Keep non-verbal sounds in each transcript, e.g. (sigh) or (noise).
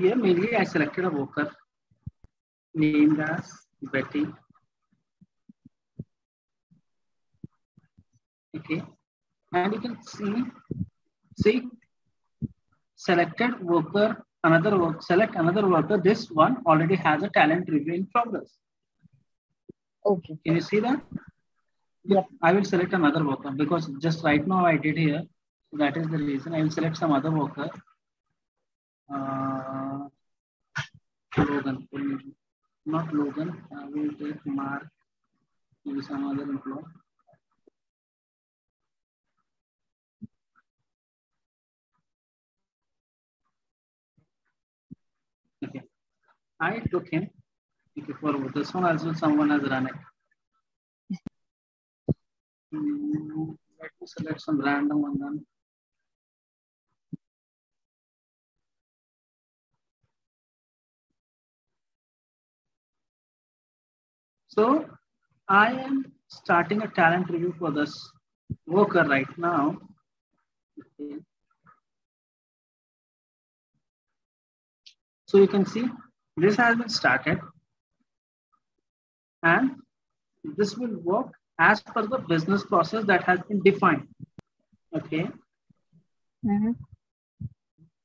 here mainly I selected a worker named as Betty. Okay, and you can see, see, selected worker, another work, select another worker. This one already has a talent review in progress. Okay. Can you see that? Yeah. I will select another worker because just right now I did here. That is the reason I will select some other worker. Uh, Logan, not Logan. I will take Mark, maybe some other employee. Okay, I took him. Okay, for this one also someone has run it. Hmm, let me select some random one then. So I am starting a talent review for this worker right now. Okay. So you can see this has been started and this will work as per the business process that has been defined. Okay. Mm-hmm.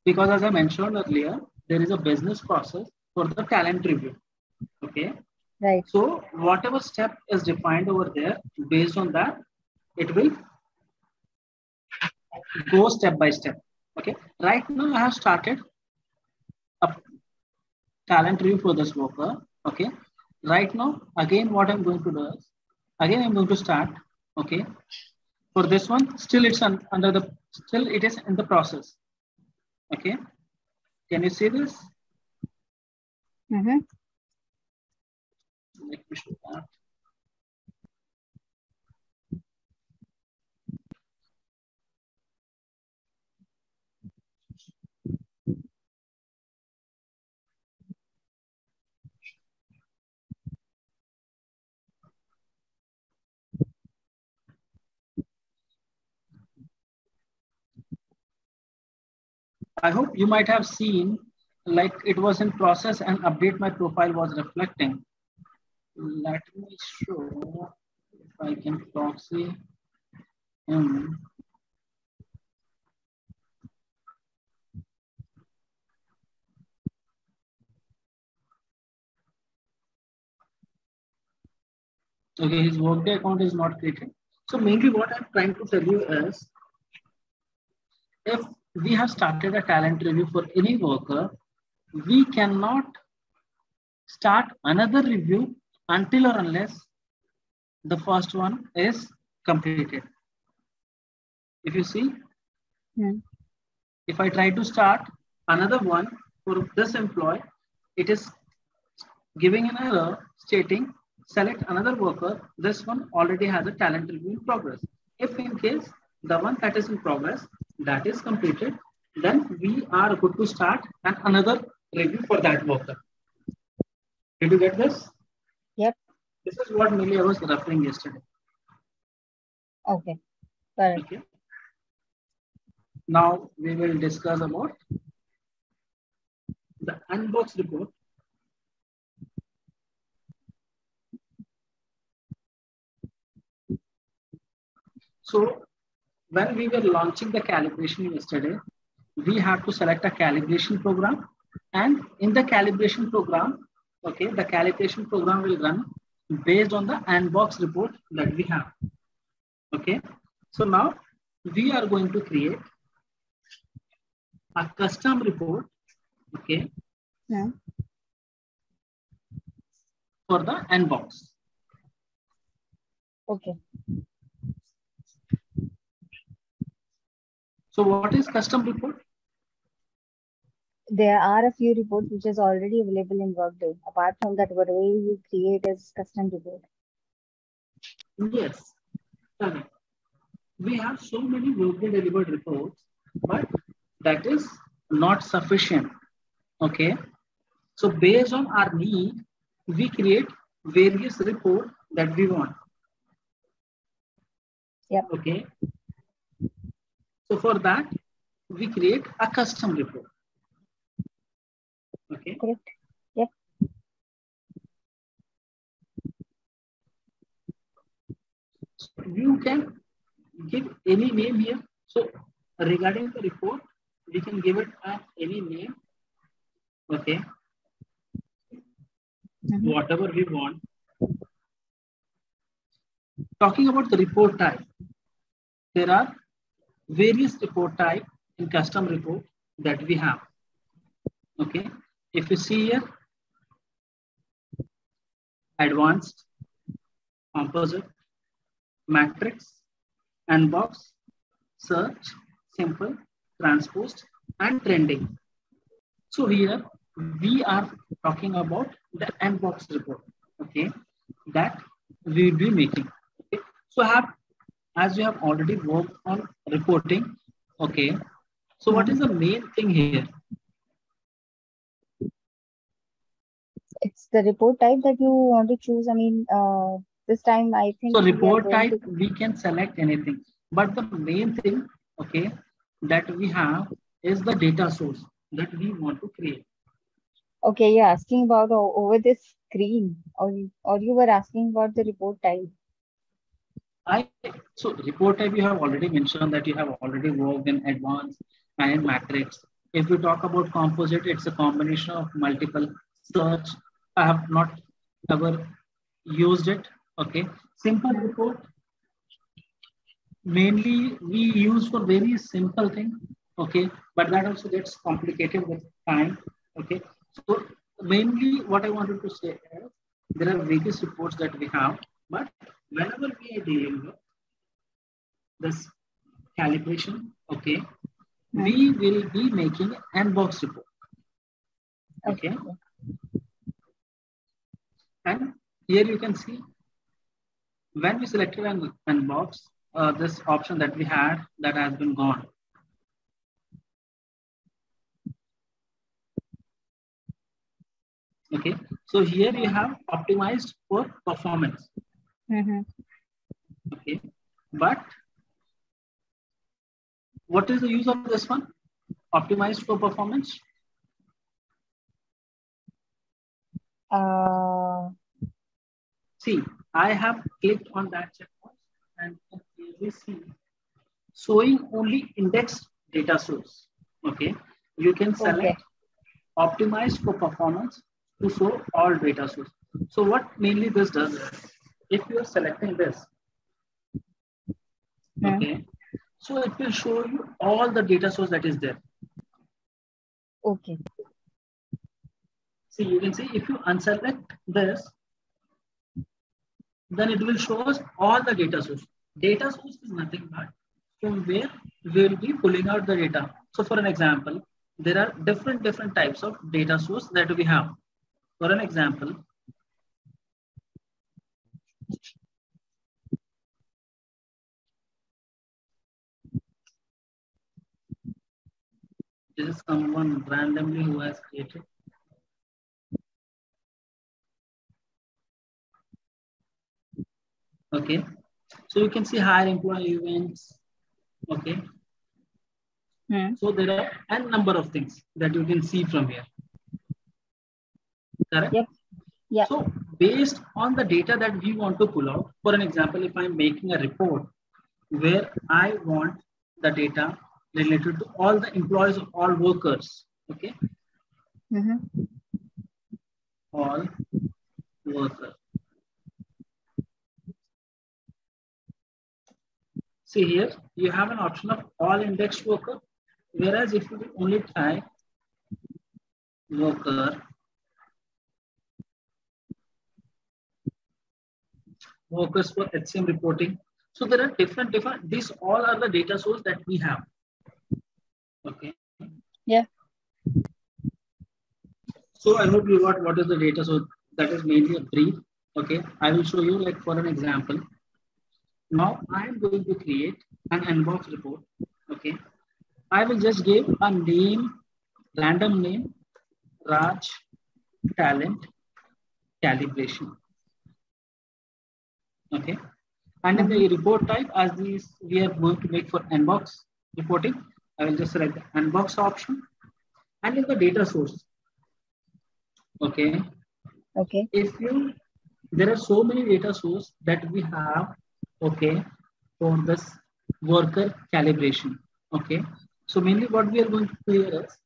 Because as I mentioned earlier, there is a business process for the talent review. Okay. Right. So whatever step is defined over there, based on that, it will go step by step. Okay. Right now I have started a talent review for this worker. Okay. Right now, again, what I'm going to do is, again, I'm going to start. Okay. For this one, still it's un under the, still it is in the process. Okay. Can you see this? Mm-hmm. I hope you might have seen like it was in process and update my profile was reflecting. Let me show if I can proxy him. Okay, his workday account is not created. So mainly what I'm trying to tell you is if we have started a talent review for any worker, we cannot start another review until or unless the first one is completed. If you see, Hmm. if I try to start another one for this employee, it is giving an error stating select another worker. This one already has a talent review in progress. If in case the one that is in progress that is completed, then we are good to start and another review for that worker. Did you get this? This is what mainly was referring yesterday. Okay. Correct. Okay. Now we will discuss about the nbox report. So when we were launching the calibration yesterday, we have to select a calibration program. And in the calibration program, okay, the calibration program will run based on the nbox report that we have. Okay. So now we are going to create a custom report, okay, Yeah. for the nbox. Okay. So what is custom report? There are a few reports which is already available in Workday. Apart from that, whatever you create is custom report. Yes, correct. We have so many Workday delivered reports, but that is not sufficient. Okay. So based on our need, we create various reports that we want. Yep. Okay. So for that, we create a custom report. Okay. Correct. Yep. You can give any name here. So regarding the report, we can give it as any name. Okay. Mm -hmm. Whatever we want. Talking about the report type, there are various report type in custom report that we have. Okay. If you see here, advanced, composite, matrix, nbox, search, simple, transposed, and trending. So here we are talking about the nbox report, okay, that we will be making. Okay. So have as we have already worked on reporting, okay. So what is the main thing here? It's the report type that you want to choose. I mean, uh, this time I think. So report type, to... we can select anything. But the main thing, okay, that we have is the data source that we want to create. Okay, you're asking about over this screen or, or you were asking about the report type. I so report type you have already mentioned that you have already worked in advanced and matrix. If we talk about composite, it's a combination of multiple search. I have not ever used it. Okay, simple report. Mainly we use for very simple thing. Okay, but that also gets complicated with time. Okay, so mainly what I wanted to say is there are various reports that we have, but whenever we are dealing with this calibration, okay, we will be making an box report. Okay. And here you can see when we selected an, an box, uh, this option that we had that has been gone. Okay, so here you have optimized for performance. Mm -hmm. Okay, but what is the use of this one? Optimized for performance? Uh... See, I have clicked on that checkbox and we see showing only indexed data source. Okay, you can select okay. optimized for performance to show all data source. So what mainly this does is if you are selecting this, yeah. okay, so it will show you all the data source that is there. Okay. See, you can see if you unselect this, then it will show us all the data source. Data source is nothing but from where we will be pulling out the data. So for an example, there are different different types of data source that we have. For an example, this is someone randomly who has created. Okay, so you can see hire employee events. Okay. Hmm. So there are n number of things that you can see from here. Correct? Yep. Yeah. So based on the data that we want to pull out, for an example, if I'm making a report where I want the data related to all the employees of all workers, okay? Mm-hmm. All workers. See here, you have an option of all indexed worker, whereas if you only type worker workers for HCM reporting. So there are different, different, these all are the data source that we have. Okay. Yeah. So I hope you got what is the data source. That is mainly a brief. Okay. I will show you like for an example. Now I am going to create an nbox report. Okay. I will just give a name, random name, Raj talent calibration. Okay. And in the report type, as these we are going to make for nbox reporting, I will just select the nbox option. And in the data source, Okay. Okay. If you, there are so many data sources that we have, okay, for this worker calibration. Okay. So mainly what we are going to do here is,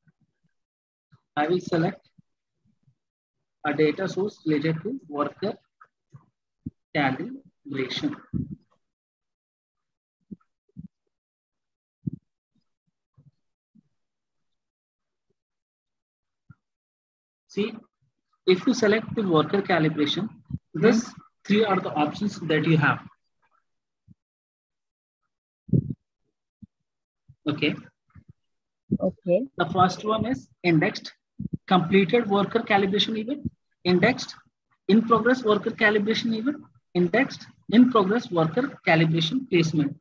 I will select a data source related to worker calibration. See, if you select the worker calibration, this hmm. three are the options that you have. Okay. Okay. The first one is indexed completed worker calibration event, indexed in progress worker calibration event, indexed in progress worker calibration placement.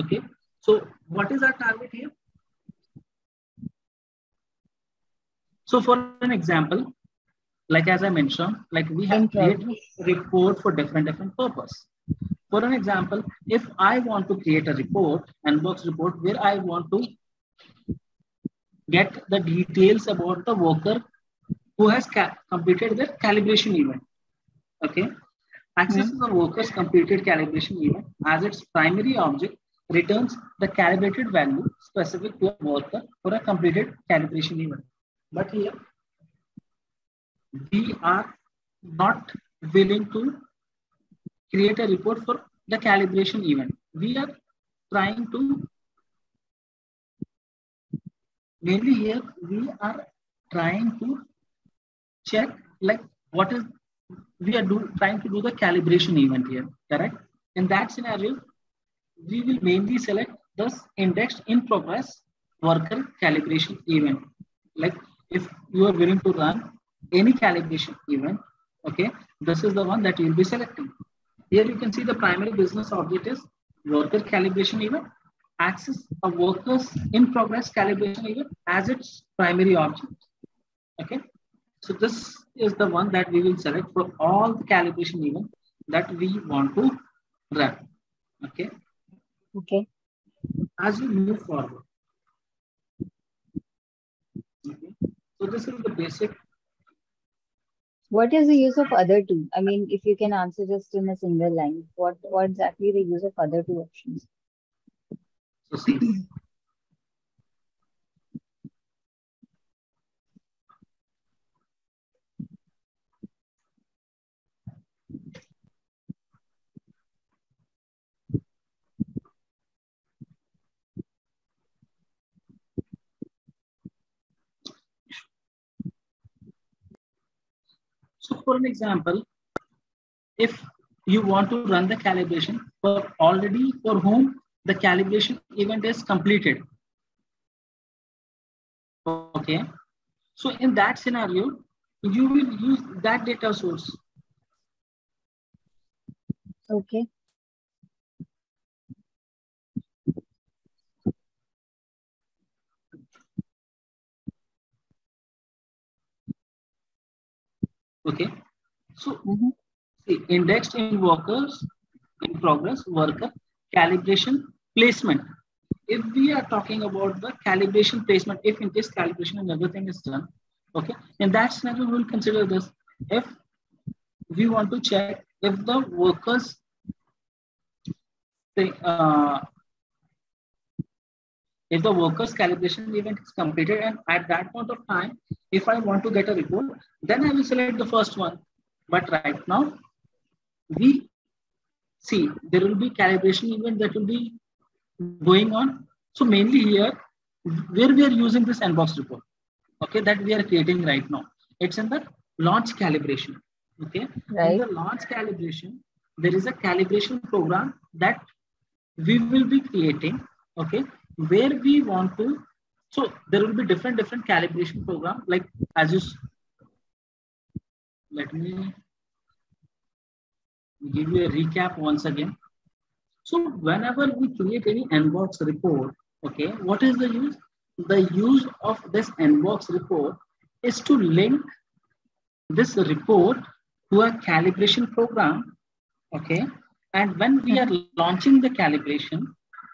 Okay. So what is our target here? So for an example, like as I mentioned, like we have created report for different different purpose. For an example, if I want to create a report, Nbox report, where I want to get the details about the worker who has completed the calibration event. Okay. Access mm -hmm. the worker's completed calibration event as its primary object returns the calibrated value specific to a worker for a completed calibration event. But here, we are not willing to create a report for the calibration event. We are trying to mainly here we are trying to check like what is we are do, trying to do the calibration event here correct? In that scenario we will mainly select this indexed in progress worker calibration event. Like if you are willing to run any calibration event okay this is the one that you will be selecting here you can see the primary business object is worker calibration event access a workers in progress calibration event as its primary object. Okay. So this is the one that we will select for all the calibration event that we want to run. Okay. Okay. As we move forward. Okay. So this is the basic. What is the use of other two? I mean, if you can answer just in a single line, what what exactly the use of other two options? see. So for an example, if you want to run the calibration for already for whom the calibration event is completed. Okay. So in that scenario, you will use that data source. Okay. Okay. So mm -hmm. see, indexed in workers in progress worker calibration placement. If we are talking about the calibration placement, if in case calibration and everything is done, okay, in that scenario, we will consider this. If we want to check if the workers, say, uh, if the workers calibration event is completed and at that point of time, if I want to get a report, then I will select the first one. But right now, we see there will be calibration event that will be going on. So mainly here, where we are using this Nbox report, okay, that we are creating right now. It's in the launch calibration. Okay. Right. In the launch calibration, there is a calibration program that we will be creating. Okay. Where we want to, so there will be different different calibration program. Like as you let me give you a recap once again. So whenever we create any Nbox report, okay, what is the use? The use of this Nbox report is to link this report to a calibration program, okay? And when we are launching the calibration,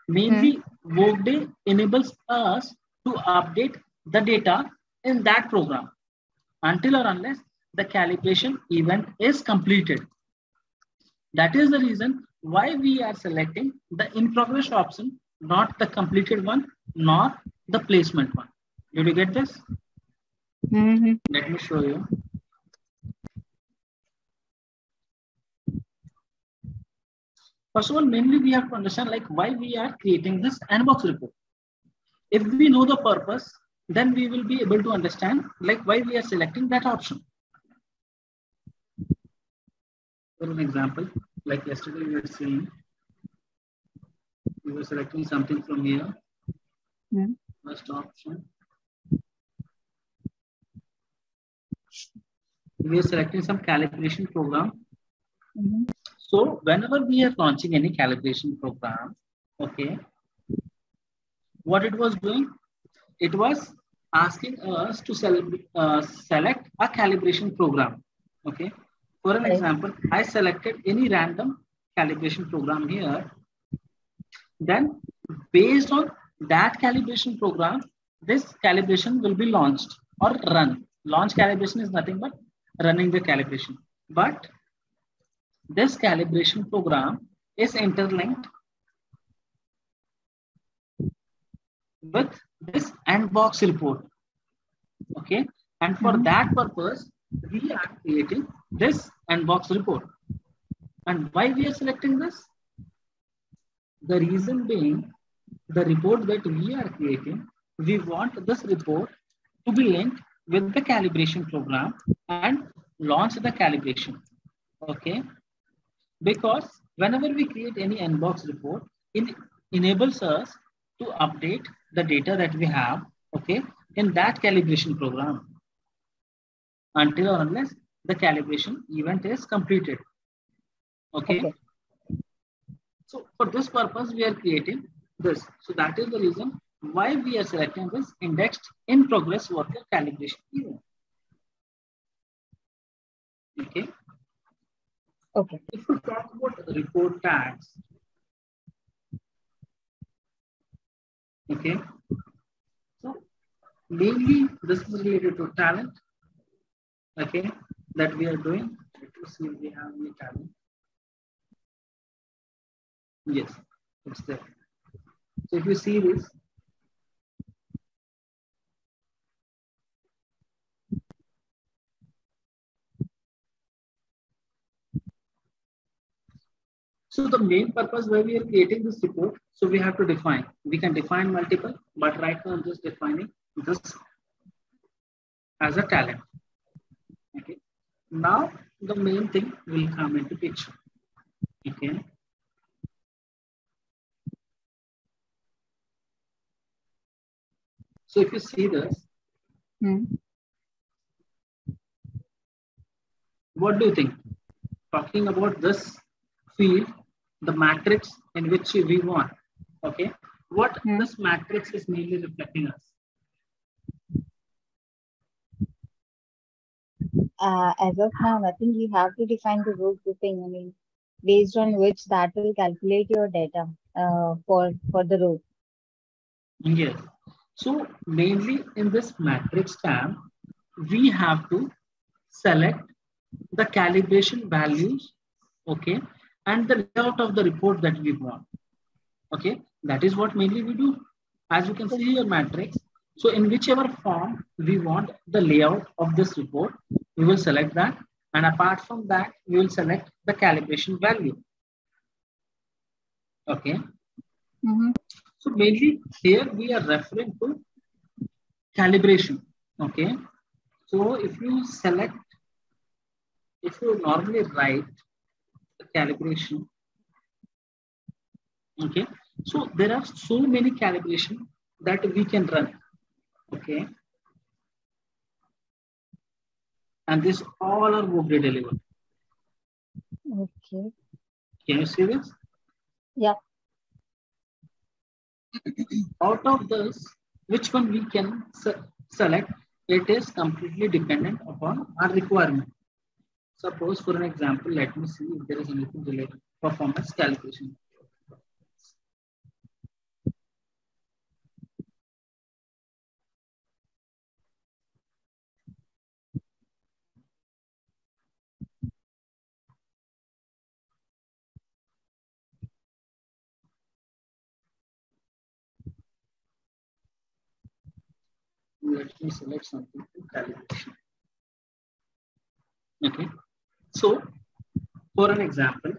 mainly hmm. Workday enables us to update the data in that program. until or unless the calibration event is completed. That is the reason why we are selecting the in progress option, not the completed one, nor the placement one. Did you get this? Mm -hmm. Let me show you. First of all, mainly we have to understand like why we are creating this N-box report. If we know the purpose, then we will be able to understand like why we are selecting that option. For an example, like yesterday we were seeing, we were selecting something from here. Mm. First option. We are selecting some calibration program. Mm -hmm. So whenever we are launching any calibration program, okay, what it was doing, it was asking us to uh, select a calibration program. Okay. For an example, I selected any random calibration program here. Then based on that calibration program, this calibration will be launched or run. Launch calibration is nothing but running the calibration. But this calibration program is interlinked with this N-box report. Okay. And for mm -hmm. that purpose, we are creating this N-box report. And why we are selecting this? The reason being the report that we are creating, we want this report to be linked with the calibration program and launch the calibration. Okay. Because whenever we create any N-box report, it enables us to update the data that we have, okay, in that calibration program until or unless the calibration event is completed. Okay? okay. So for this purpose, we are creating this. So that is the reason why we are selecting this indexed in progress worker calibration event. Okay. Okay. If we talk about report tags, okay. So mainly this is related to talent, okay, that we are doing. Let us see if we have any talent. Yes, it's there. So if you see this, So the main purpose why we are creating this report, so we have to define. We can define multiple, but right now I'm just defining this as a talent. Okay. Now the main thing will come into picture. Okay. So if you see this, hmm. what do you think? Talking about this field, the matrix in which we want. Okay. What Hmm. this matrix is mainly reflecting us. Uh, as of now, I think You have to define the row grouping. I mean, based on which that will calculate your data uh, for for the row. Yes. So mainly in this matrix tab, we have to select the calibration values, okay, and the layout of the report that we want. Okay, that is what mainly we do. As you can see here, matrix. So in whichever form we want the layout of this report, we will select that. And apart from that, we will select the calibration value. Okay. Mm -hmm. So mainly here we are referring to calibration. Okay. So if you select, if you normally write calibration, okay. So there are so many calibration that we can run. Okay. And this all are Workday delivered. Okay. Can you see this? Yeah. (clears throat) Out of this, which one we can se select? It is completely dependent upon our requirement. Suppose for an example, let me see if there is anything related performance calculation. let me select something to calibration. Okay. So for an example,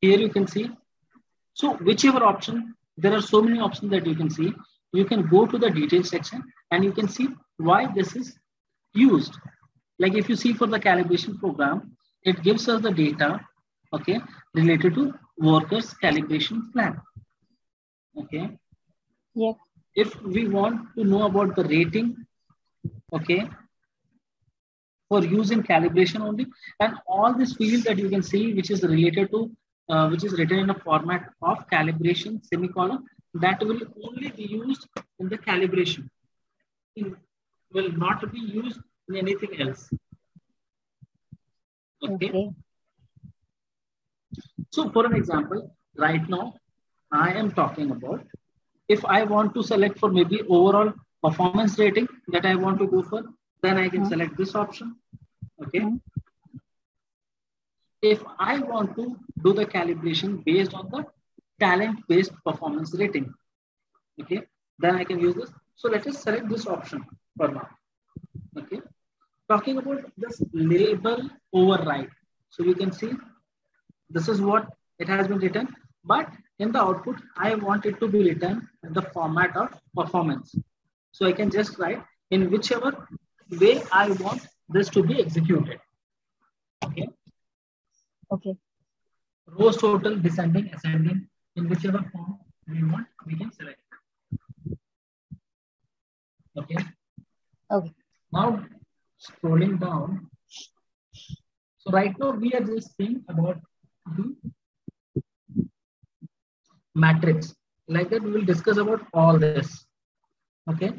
here you can see, so whichever option, there are so many options that you can see. You can go to the details section and you can see why this is used. Like if you see for the calibration program, it gives us the data, okay, related to workers calibration plan. Okay. Yep. If we want to know about the rating, okay, for use in calibration only, and all this field that you can see, which is related to, uh, which is written in a format of calibration semicolon, that will only be used in the calibration. It will not be used in anything else. Okay. okay. So for an example, right now, I am talking about if I want to select for maybe overall performance rating that I want to go for, then I can -hmm. select this option. Okay. -hmm. If I want to do the calibration based on the talent-based performance rating, okay, then I can use this. So let us select this option for now. Okay. Talking about this label override. So you can see this is what it has been written, but in the output, I want it to be written in the format of performance. So I can just write in whichever way I want this to be executed. Okay. Okay. Rows total, descending, ascending, in whichever form we want, we can select. Okay. Okay. Now scrolling down. So right now we are just seeing about the matrix. Like that, we will discuss about all this. Okay.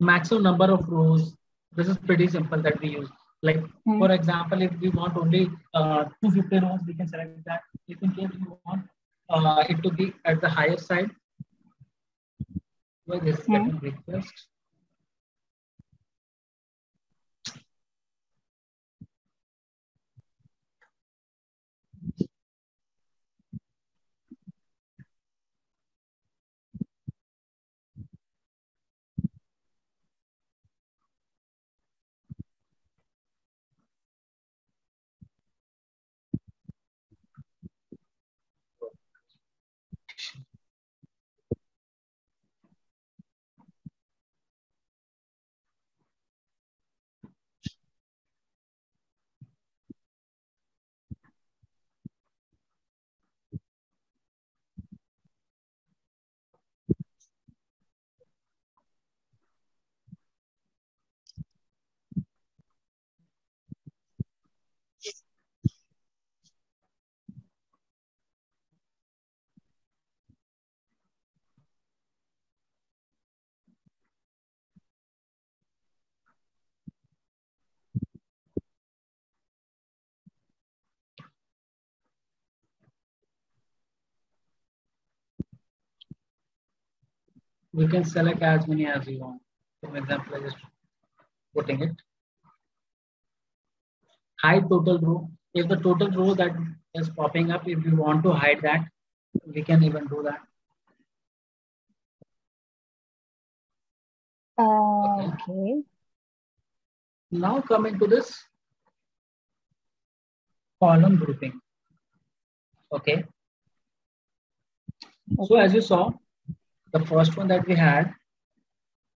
Maximum number of rows. This is pretty simple that we use. Like, mm. for example, if we want only uh, 250 rows, we can select that. If in case you want uh, it to be at the higher side, well, this mm. request. We can select as many as we want. For example, I just putting it. Hide total row. If the total row that is popping up, if you want to hide that, we can even do that. Uh, okay. okay. Now coming to this column grouping. Okay. okay. So as you saw, the first one that we had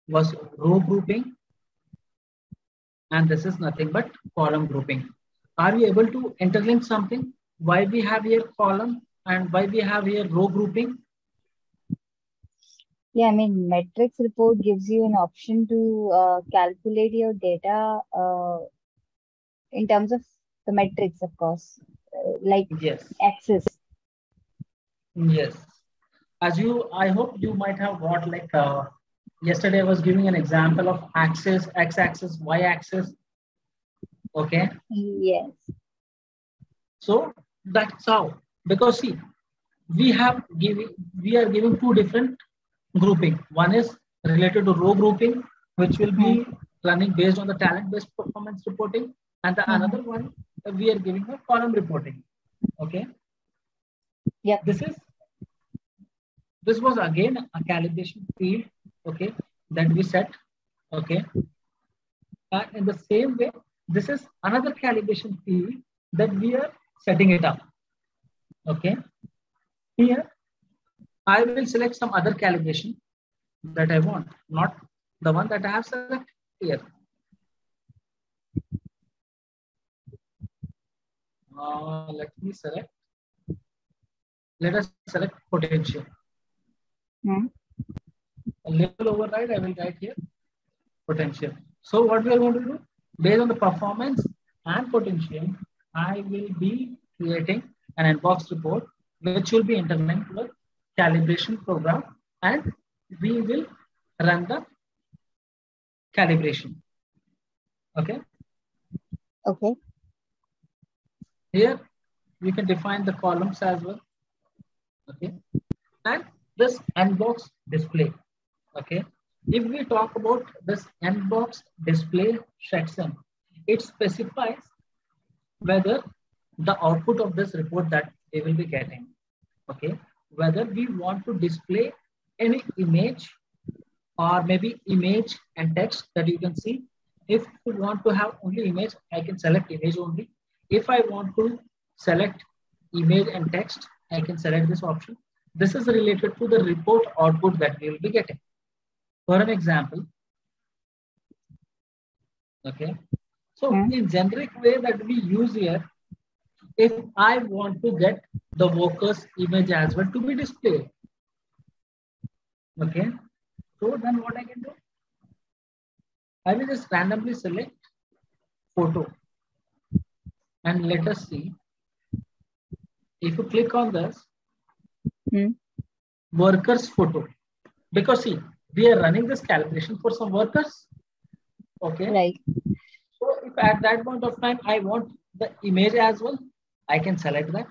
was row grouping. And this is nothing but column grouping. Are you able to interlink something? Why we have here column and why we have here row grouping? Yeah, I mean, metrics report gives you an option to uh, calculate your data uh, in terms of the metrics, of course, uh, like yes. axis. Yes as you i hope you might have got like uh, yesterday i was giving an example of axis x axis y axis. Okay? Yes. So that's how. Because see we have giving we are giving two different grouping. One is related to row grouping which will be mm-hmm. based on the talent based performance reporting. And the mm-hmm. another one we are giving a column reporting. Okay? Yeah this is this was again a calibration field, okay, that we set, okay. And in the same way, this is another calibration field that we are setting it up, okay. Here, I will select some other calibration that I want, not the one that I have selected here. Uh, let me select. Let us select potential. Hmm. A label override, I will write here potential. So what we are going to do, based on the performance and potential, I will be creating an nbox report, which will be interlinked with calibration program, and we will run the calibration. Okay. Okay. Here we can define the columns as well. Okay. And this nbox display. Okay. If we talk about this nbox display section, it specifies whether the output of this report that they will be getting. Okay. Whether we want to display any image or maybe image and text that you can see. If you want to have only image, I can select image only. If I want to select image and text, I can select this option. This is related to the report output that we will be getting. For an example, okay. So Hmm. in generic way that we use here, if I want to get the worker's image as well to be displayed, okay. So then what I can do? I will just randomly select photo and let us see. If you click on this, Hmm. workers photo, because see, we are running this calibration for some workers. Okay. Right. So if at that point of time I want the image as well, I can select that.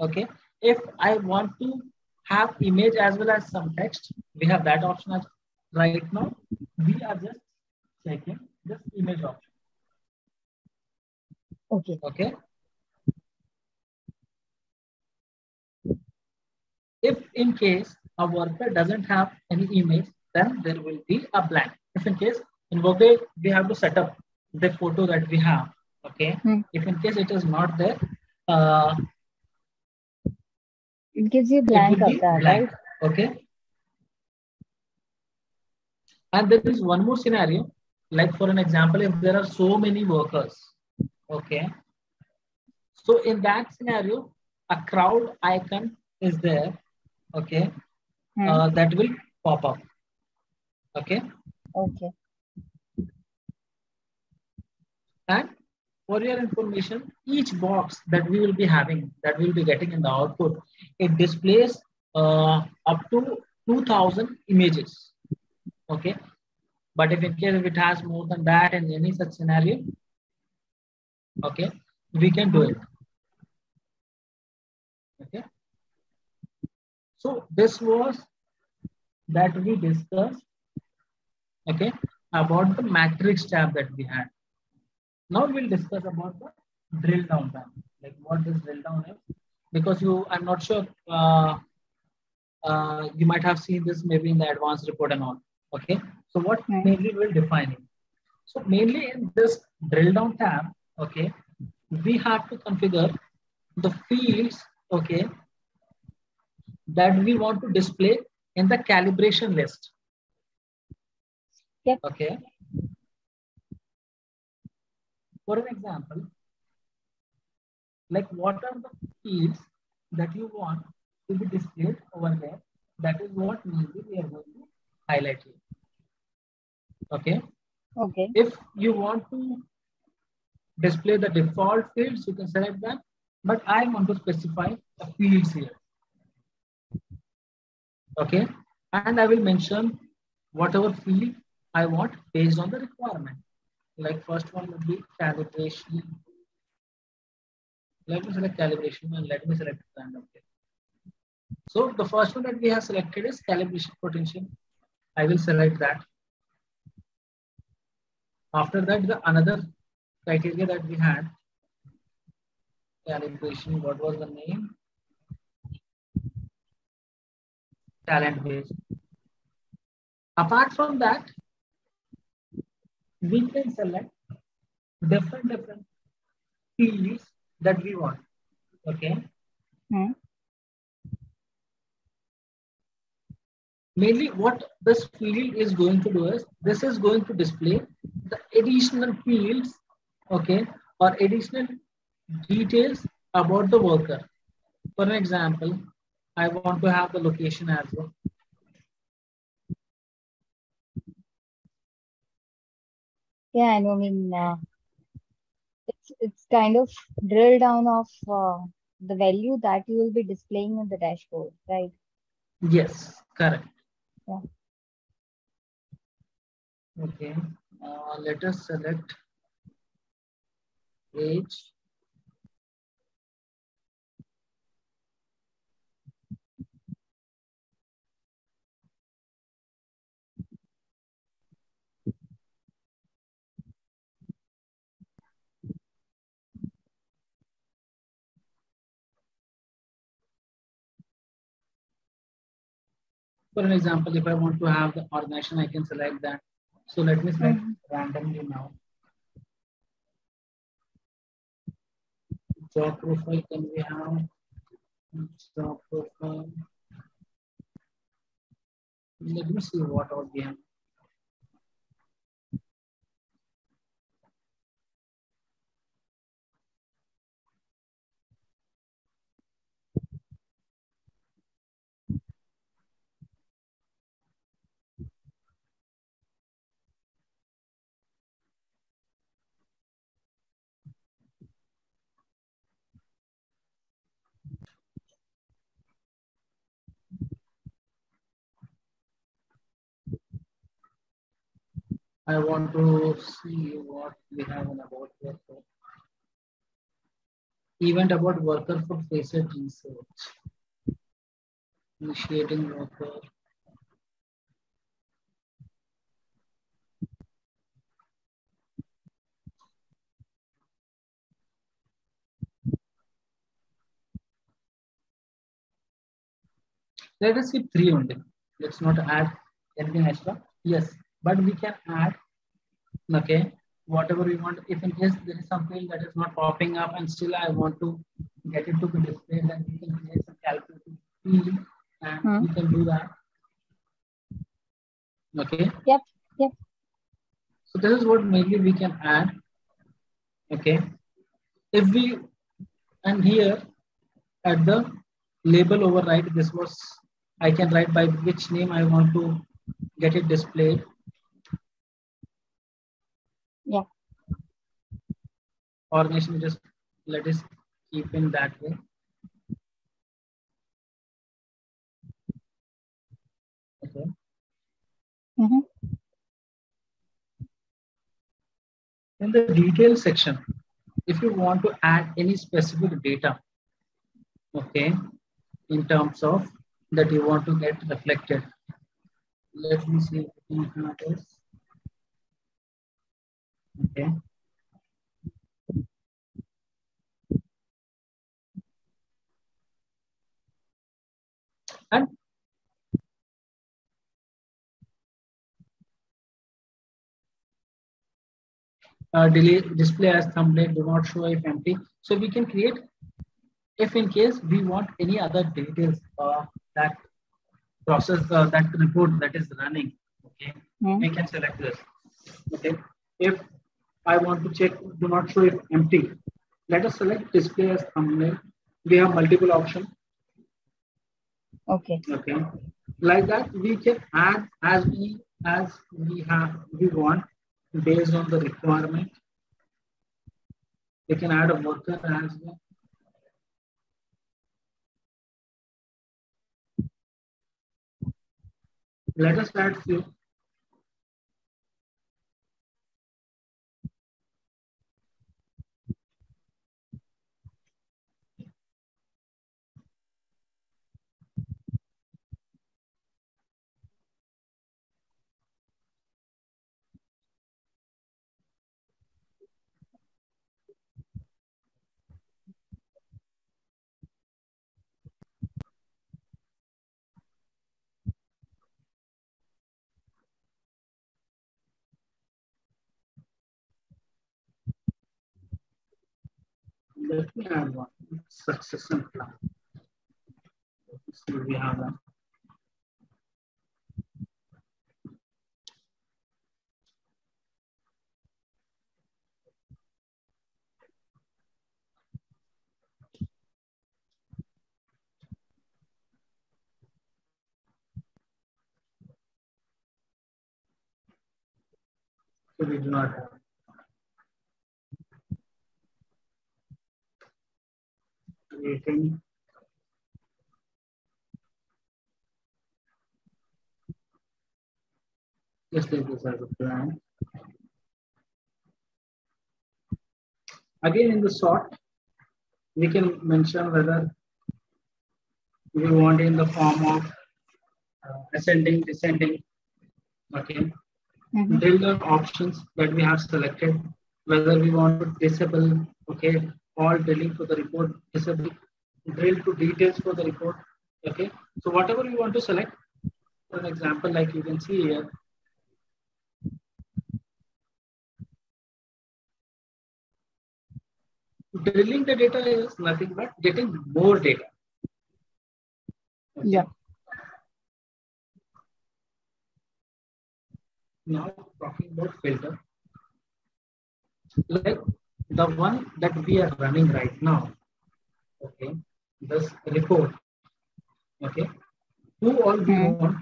Okay. If I want to have image as well as some text, we have that option as right now. We are just checking this image option. Okay. Okay. If in case a worker doesn't have any image, then there will be a blank. If in case in Workday, we have to set up the photo that we have. Okay. Hmm. If in case it is not there, uh, It gives you blank of that, blank. right? Okay. And there is one more scenario, like for an example, if there are so many workers, okay. So in that scenario, a crowd icon is there, okay, Hmm. uh, that will pop up, okay. Okay. And for your information, each box that we will be having, that we will be getting in the output, it displays uh, up to 2000 images. Okay. But if in case if it has more than that in any such scenario, okay, we can do it. Okay. So this was that we discussed, okay, about the matrix tab that we had. Now we'll discuss about the drill down tab, like what this drill down is, because you, I'm not sure, uh, uh, you might have seen this maybe in the advanced report and all. Okay, so what mainly we'll define it. So mainly in this drill down tab, okay, we have to configure the fields, okay, that we want to display in the calibration list. Yep. Okay. For an example, like what are the fields that you want to be displayed over there? That is what mainly we are going to highlight here. Okay. Okay. If you want to display the default fields, you can select that. But I want to specify the fields here. Okay. And I will mention whatever field I want based on the requirement. Like first one would be calibration. Let me select calibration and let me select random. So the first one that we have selected is calibration potential. I will select that. After that, the another criteria that we had, calibration, what was the name? Talent based. Apart from that, we can select different different fields that we want. Okay. Hmm. Mainly what this field is going to do is this is going to display the additional fields, okay, or additional details about the worker. For an example, I want to have the location as well. Yeah, I know. I mean, uh, it's it's kind of drill down of uh, the value that you will be displaying in the dashboard, right? Yes, correct. Yeah. Okay, uh, let us select age. For an example, if I want to have the organization, I can select that. So let me select Mhm. randomly now. Job profile, can we have job profile? Let me see what all we have. I want to see what we have in about worker. Event about worker for facet research. Initiating worker. Let us keep three only. Let's not add anything extra. Yes, but we can add, okay, whatever we want. If in case there is something that is not popping up and still I want to get it to be displayed, then we can create some calculated field and Hmm. we can do that. Okay. Yep. Yep. So this is what mainly we can add. Okay. If we, and here at the label override, this was, I can write by which name I want to get it displayed. Yeah. Organization, just let us keep in that way. Okay. Mhm. In the detail section, if you want to add any specific data, okay, in terms of that you want to get reflected. Let me see if we can this. Okay. And uh, delay display as thumbnail do not show if empty so we can create if in case we want any other details uh, that process uh, that report that is running okay Hmm. we can select this okay if i want to check do not show if empty. Let us select display as thumbnail. We have multiple options. Okay. okay. Like that we can add as we as we have we want based on the requirement. We can add a worker as well. Let us add few Me add one succession plan. So we have that. So we do not have. Creating Just take this as a plan. Again, in the sort, we can mention whether we want in the form of uh, ascending, descending. Okay. Mhm. Drill the options that we have selected, whether we want to disable, okay, all drilling for the report, disable, drill to details for the report. Okay. So whatever you want to select, for an example, like you can see here, drilling the data is nothing but getting more data. Okay. Yeah. Now talking about filter, like the one that we are running right now. Okay, this report. Okay, who all we Hmm. want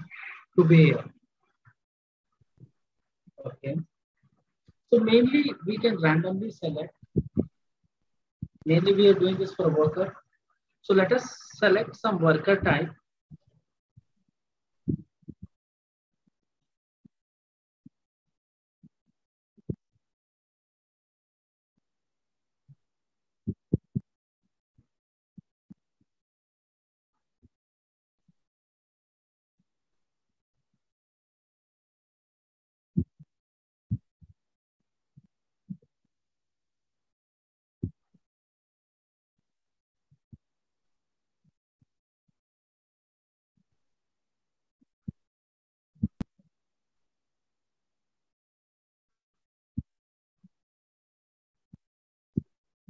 to be here. Okay, so mainly we can randomly select mainly we are doing this for worker. So let us select some worker type.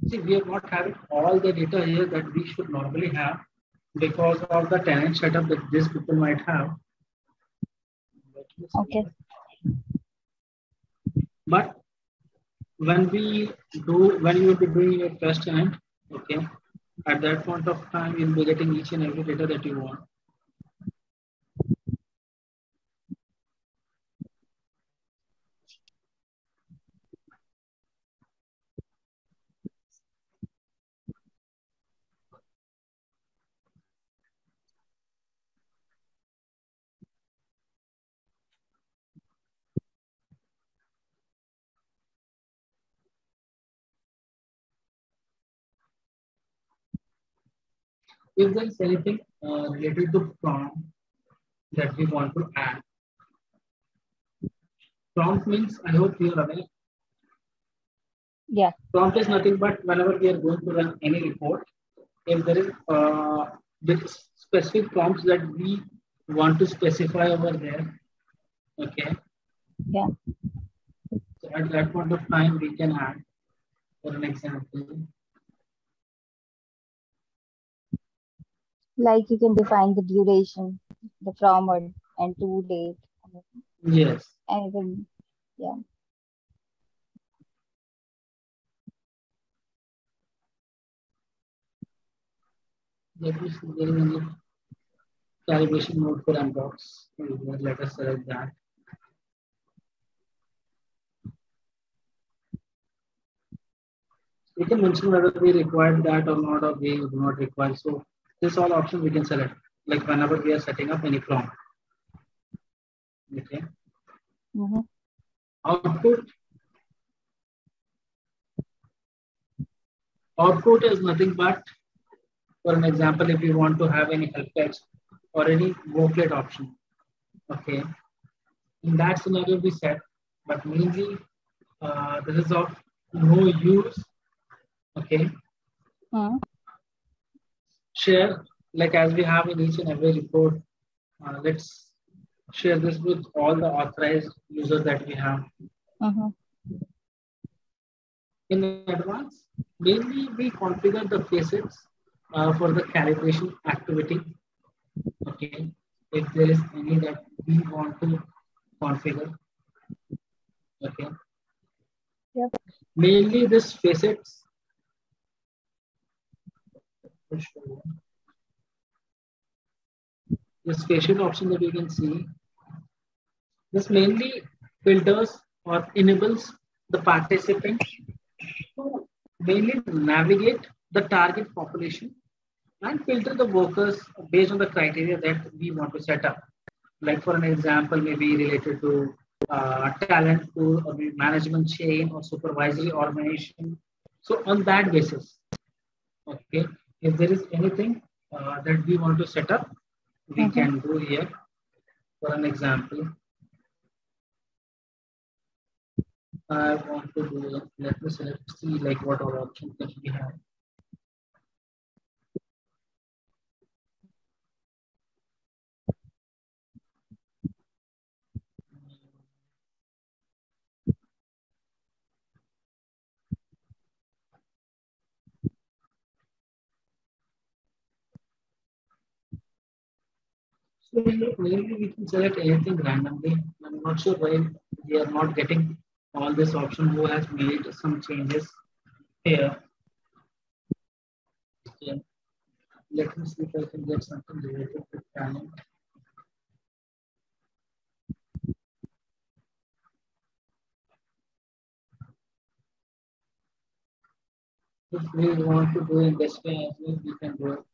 See, we are not having all the data here that we should normally have because of the tenant setup that these people might have. Let me see. Okay. But when we do, when you will be doing your first tenant, okay, at that point of time, you'll be getting each and every data that you want. If there is anything uh, related to prompt that we want to add, prompt means I hope you are aware. Yeah. Prompt is nothing but whenever we are going to run any report, if there is uh, specific prompts that we want to specify over there, okay. Yeah. So at that point of time, we can add, for an example, Like you can define the duration, the from or and to date, yes, anything. Yeah. that is there is any calibration mode for nbox. Let us select that. We can mention whether we require that or not, or we do not require. So this all options we can select, like whenever we are setting up any prompt. Okay. Mhm. Output. Output is nothing but, for an example, if you want to have any help text or any worklet option. Okay. In that scenario, we set, but mainly uh, this is of no use. Okay. Hmm. Share, like as we have in each and every report, uh, let's share this with all the authorized users that we have. Mhm. In advance, mainly we configure the facets uh, for the calibration activity. Okay, if there is any that we want to configure. Okay. Yep. Mainly this facets. This facet option that you can see. This mainly filters or enables the participant to mainly navigate the target population and filter the workers based on the criteria that we want to set up. Like for an example, maybe related to uh, talent pool or management chain or supervisory organization. So on that basis, okay, if there is anything uh, that we want to set up, we -hmm. can do here. For an example, I want to do, let me select, see like what our options that we have. Maybe we can select anything randomly. I'm not sure why we are not getting all this option who has made some changes here. Okay. Let me see if I can get something related to talent. If we want to do it this way we can do it.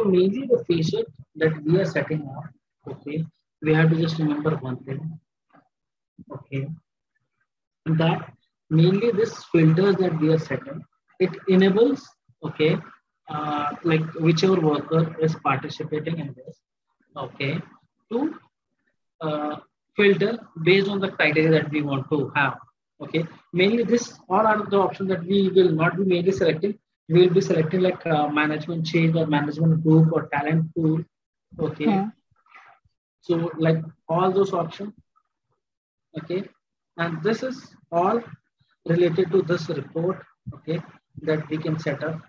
So mainly the facet that we are setting up, okay, we have to just remember one thing, okay, that mainly this filters that we are setting, it enables, okay, uh, like whichever worker is participating in this, okay, to uh, filter based on the criteria that we want to have. Okay, mainly this all are the options that we will not be mainly selecting we will be selecting like uh, management chain or management group or talent pool. Okay. Hmm. So like all those options. Okay. And this is all related to this report. Okay. That we can set up.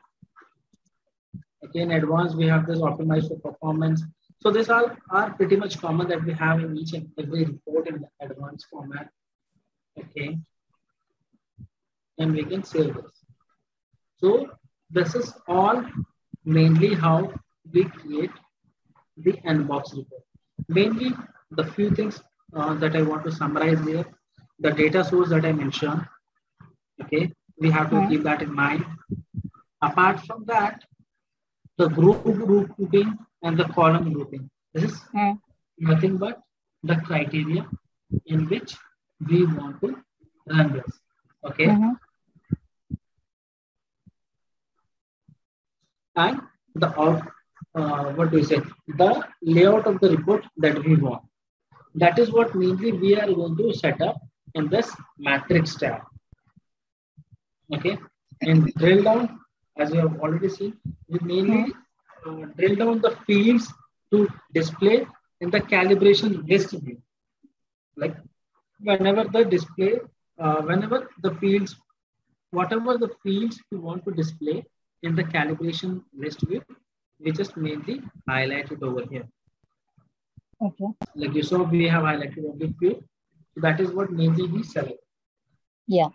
Okay. In advance, we have this optimized for performance. So these all are pretty much common that we have in each and every report in the advanced format. Okay. And we can save this. So this is all mainly how we create the N-box report. Mainly the few things uh, that I want to summarize here, the data source that I mentioned, okay, we have to mm -hmm. keep that in mind. Apart from that, the group grouping and the column grouping. This is mm -hmm. nothing but the criteria in which we want to run this. Okay. Mm -hmm. And the out, uh, what do you say, the layout of the report that we want. That is what mainly we are going to set up in this matrix tab. Okay, and drill down, as you have already seen, we mainly uh, drill down the fields to display in the calibration list view. Like whenever the display, uh, whenever the fields, whatever the fields you want to display, in the calibration list view, we just mainly highlight it over here. Okay. Like you saw, we have highlighted big view. So that is what mainly we select. Yeah.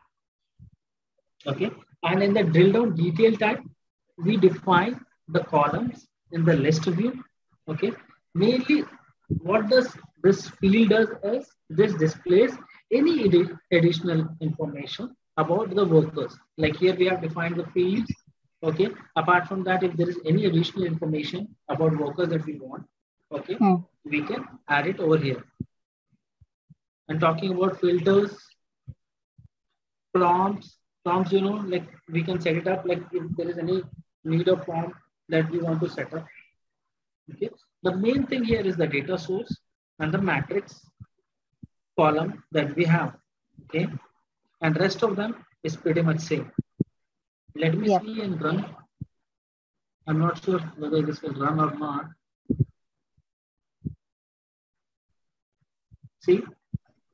Okay. And in the drill down detail type, we define the columns in the list view. Okay. Mainly, what does this field does is this displays any additional information about the workers. Like here we have defined the fields Okay. Apart from that, if there is any additional information about workers that we want, okay, hmm. we can add it over here. And talking about filters, prompts, prompts, you know, like we can set it up like if there is any need of prompt that we want to set up. Okay. The main thing here is the data source and the matrix column that we have. Okay. and rest of them is pretty much same. Let me Yep. see and run. I'm not sure whether this will run or not. See,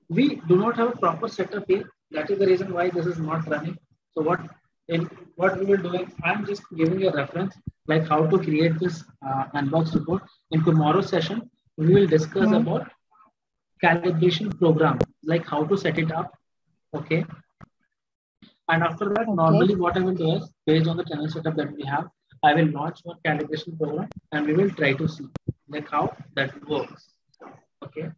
we do not have a proper setup here. That is the reason why this is not running. So what in what we will do is I'm just giving a reference like how to create this uh, nbox report. In tomorrow's session, we will discuss Mhm. about calibration program, like how to set it up. Okay. And after that, normally okay. what I will do is based on the channel setup that we have, I will launch one calibration program and we will try to see like how that works. Okay.